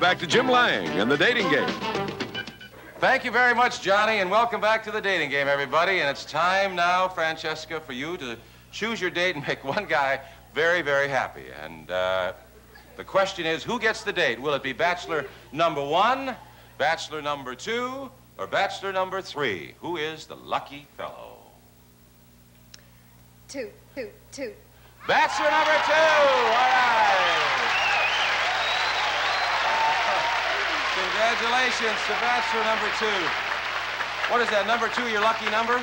Back to Jim Lange and the dating game. Thank you very much, Johnny, and welcome back to the dating game, everybody. And it's time now, Francesca, for you to choose your date and make one guy very, very happy. And uh, the question is, who gets the date? Will it be bachelor number one, bachelor number two, or bachelor number three? Who is the lucky fellow? Two, two, two. Bachelor number two. All right. Congratulations to bachelor number two. What is that, number two, your lucky number?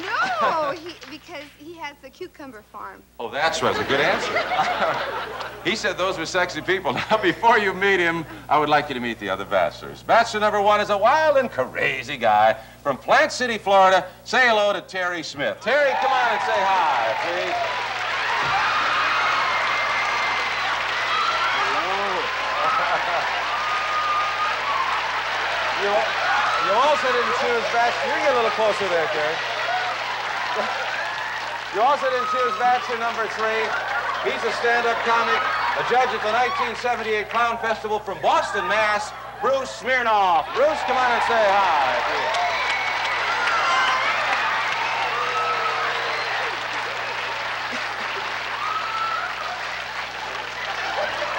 No, he, because he has the cucumber farm. Oh, that's right. That's a good answer. he said those were sexy people. Now, before you meet him, I would like you to meet the other bachelors. Bachelor number one is a wild and crazy guy from Plant City, Florida. Say hello to Terry Smith. Terry, come on and say hi, please. You, you also didn't choose bachelor. You get a little closer there, Terry. You also didn't choose bachelor number three. He's a stand-up comic, a judge at the 1978 Clown Festival from Boston, Mass. Bruce Smirnoff. Bruce, come on and say hi.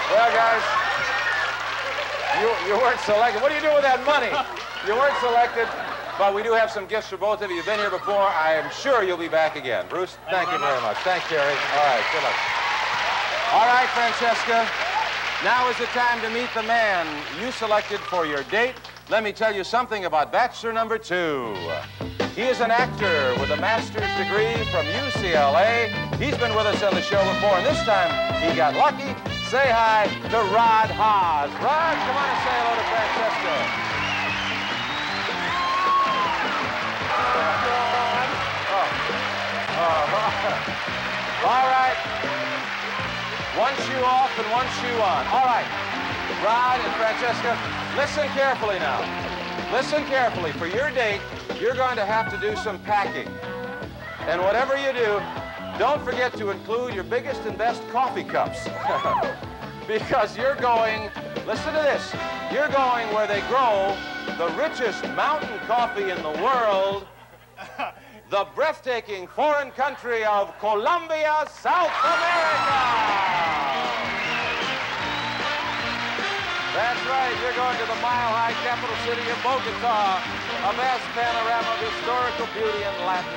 Well, guys, you, you weren't selected. What do you do with that money? You weren't selected, but we do have some gifts for both of you. You've been here before. I am sure you'll be back again. Bruce, thank you very much. Thanks, Jerry. All right, good luck. All right, Francesca. Now is the time to meet the man you selected for your date. Let me tell you something about bachelor number two. He is an actor with a master's degree from UCLA. He's been with us on the show before, and this time he got lucky. Say hi to Rod Haas. Rod, come on and say hello to Francesca. Oh, oh, all right. One shoe off and one shoe on. All right. Rod and Francesca, listen carefully now. Listen carefully. For your date, you're going to have to do some packing. And whatever you do, don't forget to include your biggest and best coffee cups. because you're going, listen to this, you're going where they grow the richest mountain coffee in the world, the breathtaking foreign country of Colombia, South America. That's right, you're going to the mile-high capital city of Bogota, a vast panorama of historical beauty and Latin